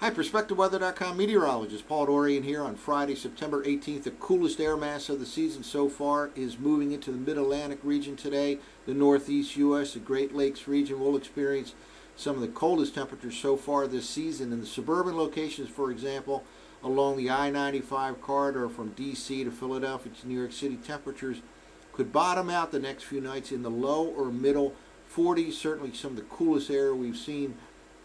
Hi, PerspectiveWeather.com meteorologist Paul Dorian here on Friday, September 18th. The coolest air mass of the season so far is moving into the mid-Atlantic region today. The northeast U.S., the Great Lakes region will experience some of the coldest temperatures so far this season. In the suburban locations, for example, along the I-95 corridor from D.C. to Philadelphia to New York City, temperatures could bottom out the next few nights in the low or middle 40s. Certainly some of the coolest air we've seen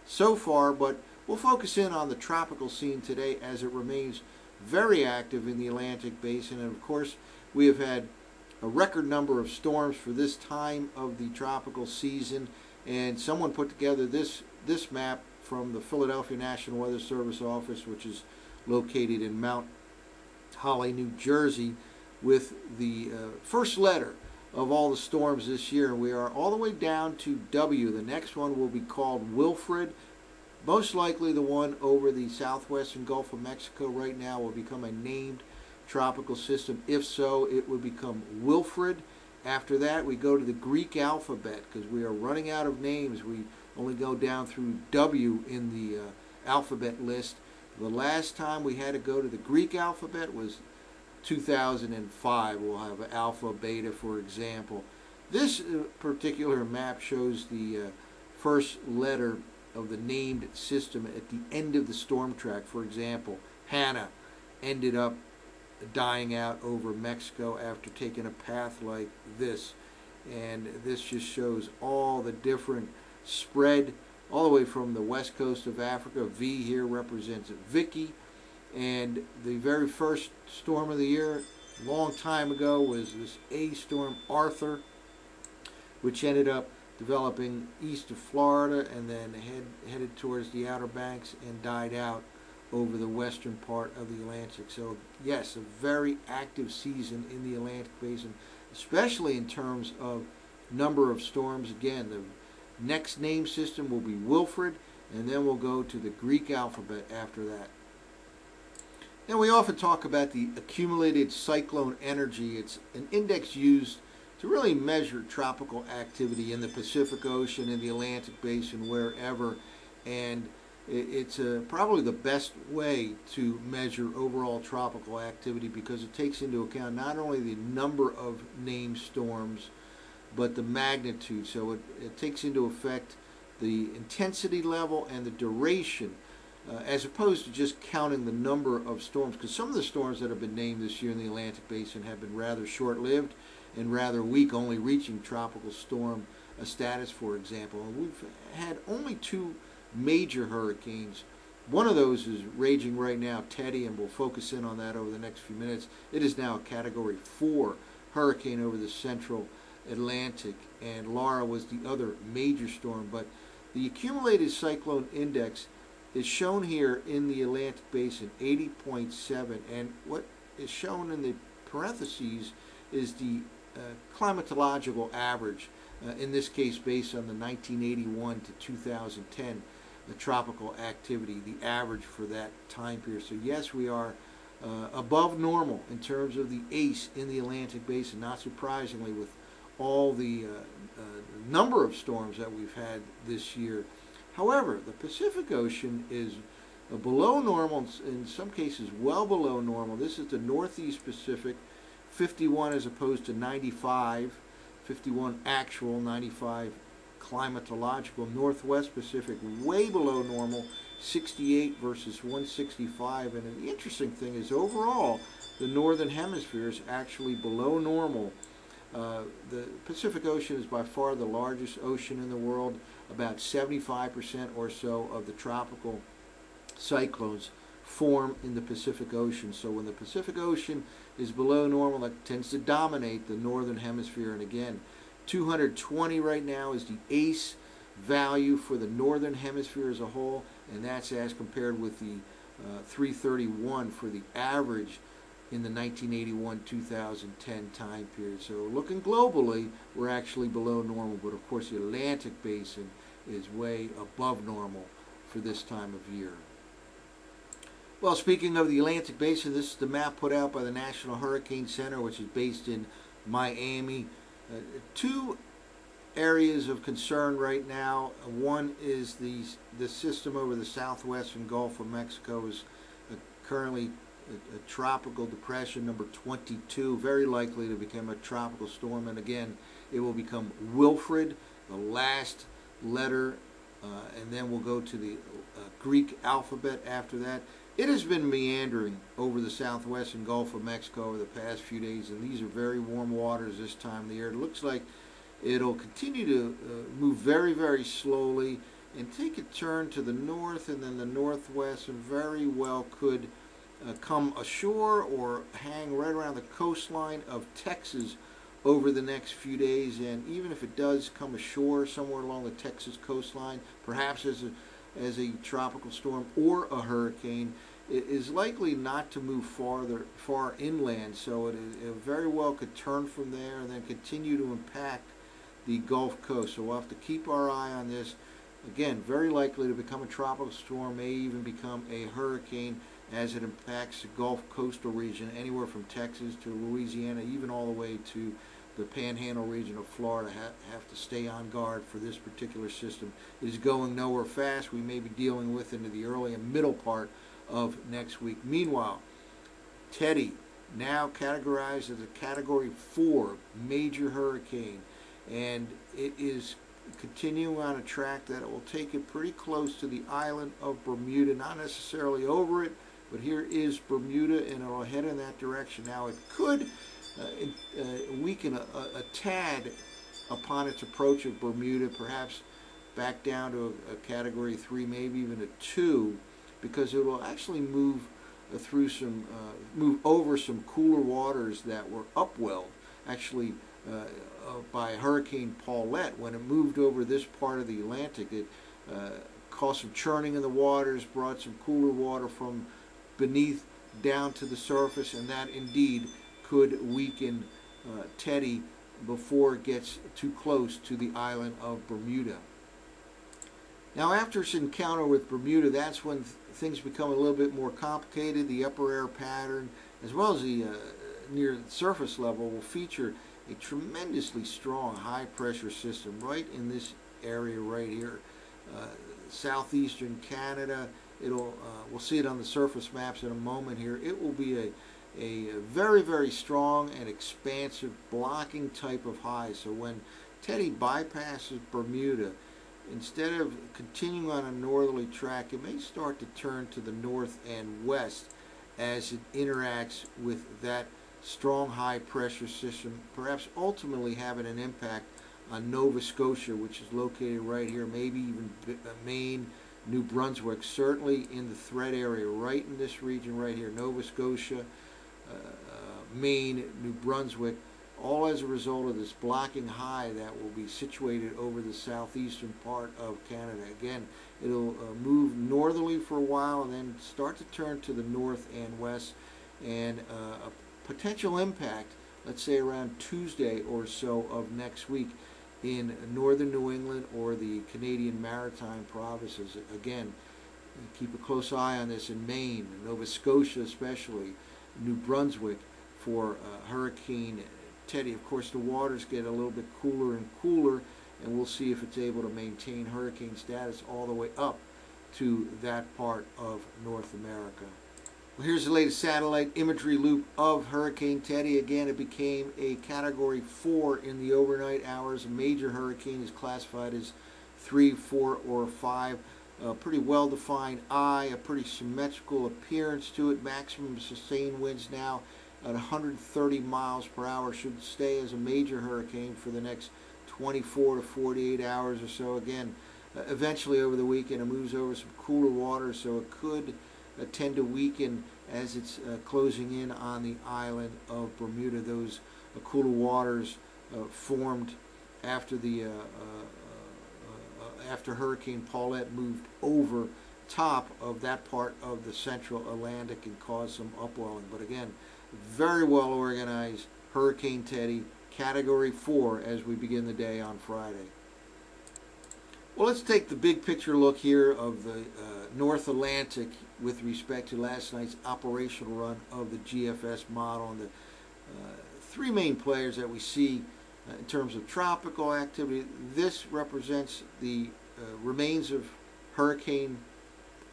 so far, but We'll focus in on the tropical scene today as it remains very active in the Atlantic basin. And of course, we have had a record number of storms for this time of the tropical season. And someone put together this, this map from the Philadelphia National Weather Service office, which is located in Mount Holly, New Jersey, with the uh, first letter of all the storms this year. And we are all the way down to W. The next one will be called Wilfred. Most likely the one over the southwestern Gulf of Mexico right now will become a named tropical system. If so, it would become Wilfred. After that, we go to the Greek alphabet because we are running out of names. We only go down through W in the uh, alphabet list. The last time we had to go to the Greek alphabet was 2005. We'll have alpha, beta, for example. This uh, particular map shows the uh, first letter of the named system at the end of the storm track. For example, Hanna ended up dying out over Mexico after taking a path like this. And this just shows all the different spread all the way from the west coast of Africa. V here represents Vicky. And the very first storm of the year, a long time ago, was this A storm Arthur, which ended up developing east of Florida and then head, headed towards the Outer Banks and died out over the western part of the Atlantic. So yes, a very active season in the Atlantic Basin, especially in terms of number of storms. Again, the next name system will be Wilfred, and then we'll go to the Greek alphabet after that. Now we often talk about the accumulated cyclone energy. It's an index used to really measure tropical activity in the Pacific Ocean, in the Atlantic Basin, wherever. And it's uh, probably the best way to measure overall tropical activity because it takes into account not only the number of named storms, but the magnitude. So it, it takes into effect the intensity level and the duration uh, as opposed to just counting the number of storms because some of the storms that have been named this year in the Atlantic Basin have been rather short-lived and rather weak, only reaching tropical storm status, for example. We've had only two major hurricanes. One of those is raging right now, Teddy, and we'll focus in on that over the next few minutes. It is now a Category 4 hurricane over the central Atlantic, and Laura was the other major storm. But the accumulated cyclone index is shown here in the Atlantic Basin, 80.7, and what is shown in the parentheses is the uh, climatological average, uh, in this case based on the 1981 to 2010 the tropical activity, the average for that time period. So yes, we are uh, above normal in terms of the ACE in the Atlantic Basin, not surprisingly with all the uh, uh, number of storms that we've had this year. However, the Pacific Ocean is uh, below normal, in some cases well below normal. This is the Northeast Pacific, 51 as opposed to 95, 51 actual, 95 climatological. Northwest Pacific way below normal, 68 versus 165. And the interesting thing is overall, the northern hemisphere is actually below normal. Uh, the Pacific Ocean is by far the largest ocean in the world. About 75% or so of the tropical cyclones form in the Pacific Ocean. So when the Pacific Ocean is below normal, that tends to dominate the northern hemisphere. And again, 220 right now is the ACE value for the northern hemisphere as a whole, and that's as compared with the uh, 331 for the average in the 1981-2010 time period. So looking globally, we're actually below normal, but of course the Atlantic basin is way above normal for this time of year. Well, speaking of the Atlantic Basin, this is the map put out by the National Hurricane Center, which is based in Miami. Uh, two areas of concern right now. One is the the system over the southwestern Gulf of Mexico is uh, currently a, a, tropical depression number 22, very likely to become a tropical storm. And again, it will become Wilfred, the last letter, uh, and then we'll go to the uh, Greek alphabet after that. It has been meandering over the southwestern Gulf of Mexico over the past few days, and these are very warm waters this time of the year. It looks like it'll continue to uh, move very, very slowly and take a turn to the north and then the northwest, and very well could uh, come ashore or hang right around the coastline of Texas over the next few days. And even if it does come ashore somewhere along the Texas coastline, perhaps as a as a tropical storm or a hurricane, it is likely not to move farther far inland. So it, it very well could turn from there and then continue to impact the Gulf Coast. So we'll have to keep our eye on this. Again, very likely to become a tropical storm, may even become a hurricane as it impacts the Gulf coastal region, anywhere from Texas to Louisiana, even all the way to the panhandle region of Florida ha have to stay on guard for this particular system. It is going nowhere fast. We may be dealing with into the early and middle part of next week. Meanwhile, Teddy, now categorized as a Category 4 major hurricane, and it is continuing on a track that it will take it pretty close to the island of Bermuda, not necessarily over it, but here is Bermuda, and it will head in that direction. Now, it could weaken a, a, a, tad upon its approach of Bermuda, perhaps back down to a, a, category three, maybe even a two, because it will actually move uh, through some, uh, move over some cooler waters that were upwelled, actually uh, uh, by Hurricane Paulette. When it moved over this part of the Atlantic, it caused some churning in the waters, brought some cooler water from beneath down to the surface, and that indeed could weaken uh, Teddy before it gets too close to the island of Bermuda. Now, after its encounter with Bermuda, that's when th things become a little bit more complicated. The upper air pattern, as well as the uh, near surface level, will feature a tremendously strong high pressure system right in this area right here. Uh, southeastern Canada, it'll uh, we'll see it on the surface maps in a moment here. It will be a a very, very strong and expansive blocking type of high. So when Teddy bypasses Bermuda, instead of continuing on a northerly track, it may start to turn to the north and west as it interacts with that strong high pressure system, perhaps ultimately having an impact on Nova Scotia, which is located right here, maybe even uh, Maine, New Brunswick, certainly in the threat area, right in this region right here, Nova Scotia, Maine, New Brunswick, all as a result of this blocking high that will be situated over the southeastern part of Canada. Again, it'll uh, move northerly for a while and then start to turn to the north and west and uh, a potential impact, let's say around Tuesday or so of next week in northern New England or the Canadian Maritime provinces. Again, keep a close eye on this in Maine, Nova Scotia especially, New Brunswick for uh, Hurricane Teddy. Of course, the waters get a little bit cooler and cooler, and we'll see if it's able to maintain hurricane status all the way up to that part of North America. Well, here's the latest satellite imagery loop of Hurricane Teddy. Again, it became a Category 4 in the overnight hours. A major hurricane is classified as 3, 4, or 5 a pretty well-defined eye, a pretty symmetrical appearance to it. Maximum sustained winds now at 130 miles per hour should stay as a major hurricane for the next 24 to 48 hours or so. Again, uh, eventually over the weekend it moves over some cooler water, so it could uh, tend to weaken as it's uh, closing in on the island of Bermuda. Those uh, cooler waters uh, formed after the uh, after Hurricane Paulette moved over top of that part of the central Atlantic and caused some upwelling. But again, very well organized Hurricane Teddy, Category 4 as we begin the day on Friday. Well, let's take the big picture look here of the uh, North Atlantic with respect to last night's operational run of the GFS model and the uh, three main players that we see in terms of tropical activity, this represents the uh, remains of Hurricane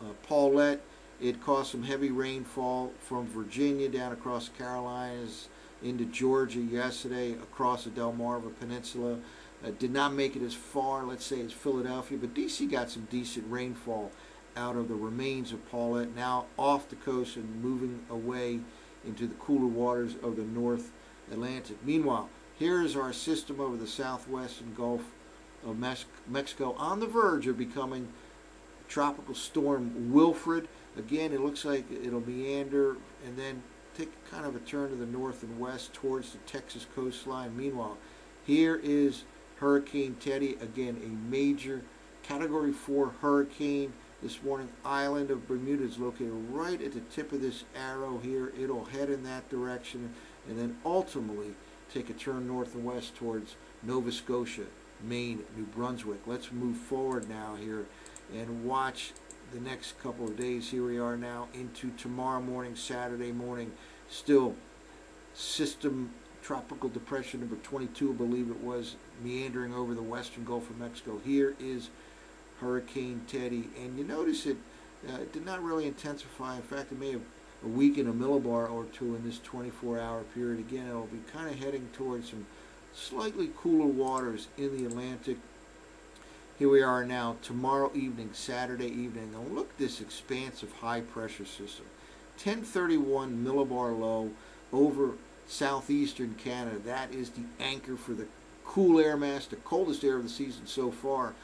uh, Paulette. It caused some heavy rainfall from Virginia down across the Carolinas into Georgia yesterday, across the Delmarva Peninsula. Uh, did not make it as far, let's say, as Philadelphia, but DC got some decent rainfall out of the remains of Paulette, now off the coast and moving away into the cooler waters of the North Atlantic. Meanwhile, here is our system over the southwestern Gulf of Mexico on the verge of becoming tropical storm Wilfred. Again, it looks like it'll meander and then take kind of a turn to the north and west towards the Texas coastline. Meanwhile, here is Hurricane Teddy, again a major Category 4 hurricane. This morning, island of Bermuda is located right at the tip of this arrow here. It'll head in that direction and then ultimately take a turn north and west towards Nova Scotia, Maine, New Brunswick. Let's move forward now here and watch the next couple of days. Here we are now into tomorrow morning, Saturday morning. Still, system tropical depression number 22, I believe it was, meandering over the western Gulf of Mexico. Here is Hurricane Teddy, and you notice it uh, did not really intensify. In fact, it may have weakened a millibar or two in this 24-hour period. Again, it'll be kind of heading towards some slightly cooler waters in the Atlantic here we are now, tomorrow evening, Saturday evening, and look at this expansive high pressure system. 1031 millibar low over southeastern Canada. That is the anchor for the cool air mass, the coldest air of the season so far.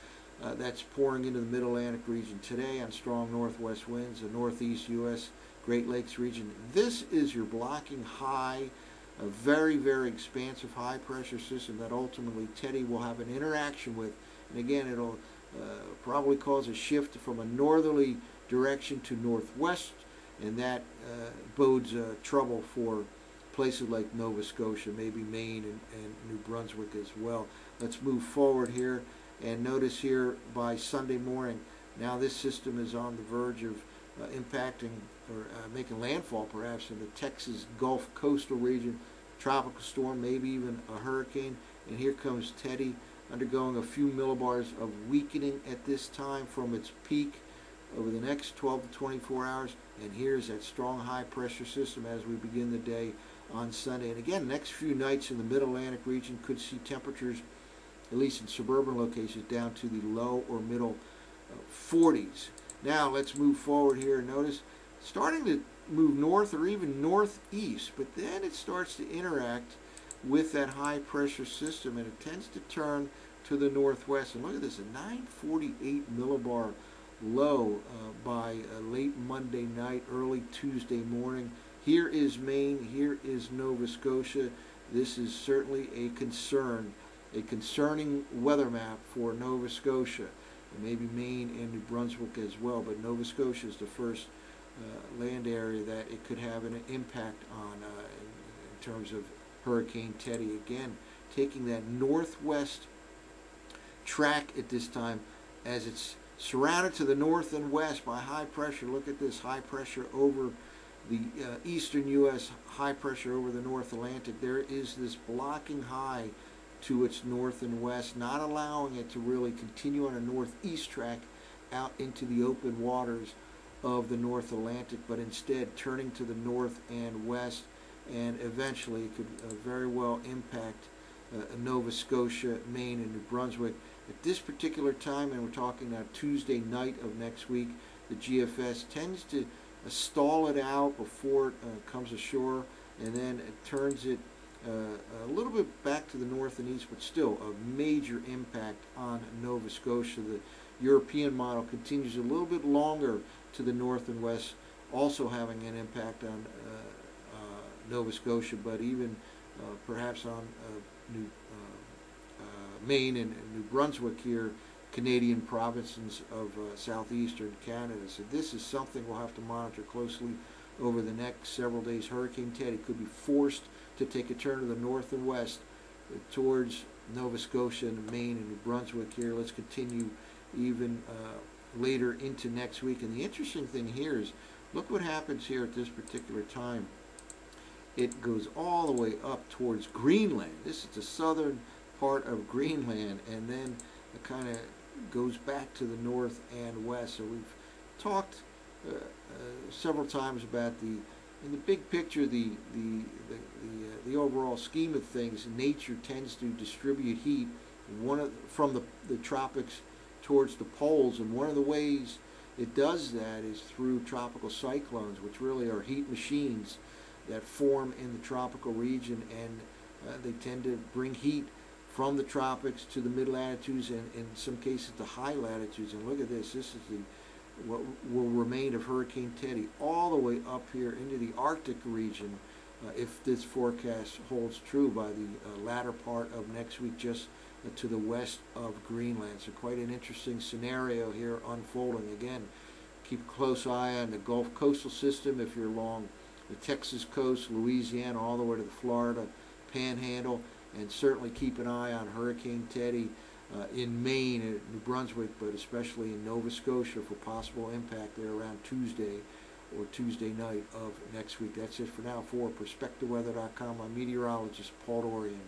Uh, that's pouring into the Mid Atlantic region today on strong northwest winds, the northeast U.S. Great Lakes region. This is your blocking high, a very, very expansive high pressure system that ultimately Teddy will have an interaction with and again, it'll uh, probably cause a shift from a northerly direction to northwest, and that uh, bodes uh, trouble for places like Nova Scotia, maybe Maine and, and New Brunswick as well. Let's move forward here and notice here by Sunday morning, now this system is on the verge of uh, impacting or uh, making landfall perhaps in the Texas Gulf coastal region, tropical storm, maybe even a hurricane. And here comes Teddy undergoing a few millibars of weakening at this time from its peak over the next 12 to 24 hours. And here's that strong high pressure system as we begin the day on Sunday. And again, next few nights in the mid-Atlantic region could see temperatures, at least in suburban locations, down to the low or middle uh, 40s. Now let's move forward here. Notice starting to move north or even northeast, but then it starts to interact with that high pressure system and it tends to turn to the northwest. And look at this, a 948 millibar low uh, by uh, late Monday night, early Tuesday morning. Here is Maine, here is Nova Scotia. This is certainly a concern, a concerning weather map for Nova Scotia. And maybe Maine and New Brunswick as well, but Nova Scotia is the first uh, land area that it could have an impact on uh, in, in terms of Hurricane Teddy again, taking that northwest track at this time as it's surrounded to the north and west by high pressure. Look at this high pressure over the uh, eastern U.S., high pressure over the North Atlantic. There is this blocking high to its north and west, not allowing it to really continue on a northeast track out into the open waters of the North Atlantic, but instead turning to the north and west and eventually it could uh, very well impact uh, Nova Scotia, Maine, and New Brunswick. At this particular time, and we're talking now Tuesday night of next week, the GFS tends to uh, stall it out before it uh, comes ashore, and then it turns it a little bit back to the north and east, but still a major impact on Nova Scotia. The European model continues a little bit longer to the north and west, also having an impact on uh, Nova Scotia, but even uh, perhaps on uh, New uh, Maine and, and, New Brunswick here, Canadian provinces of southeastern Canada. So this is something we'll have to monitor closely over the next several days. Hurricane Teddy could be forced to take a turn to the north and west towards Nova Scotia and Maine and New Brunswick here. Let's continue even uh, later into next week. And the interesting thing here is, look what happens here at this particular time it goes all the way up towards Greenland. This is the southern part of Greenland, and then it kind of goes back to the north and west. So we've talked uh, uh, several times about the, in the big picture, the the the the, uh, the overall scheme of things. Nature tends to distribute heat one of from the the tropics towards the poles, and one of the ways it does that is through tropical cyclones, which really are heat machines that form in the tropical region, and uh, they tend to bring heat from the tropics to the mid latitudes and in some cases the high latitudes. And look at this. This is the what will remain of Hurricane Teddy all the way up here into the Arctic region uh, if this forecast holds true by the uh, latter part of next week just uh, to the west of Greenland. So quite an interesting scenario here unfolding. Again, keep a close eye on the Gulf coastal system if you're along the Texas coast, Louisiana, all the way to the Florida panhandle and certainly keep an eye on Hurricane Teddy uh, in Maine and New Brunswick, but especially in Nova Scotia for possible impact there around Tuesday or Tuesday night of next week. That's it for now. For PerspectiveWeather.com, I'm meteorologist Paul Dorian.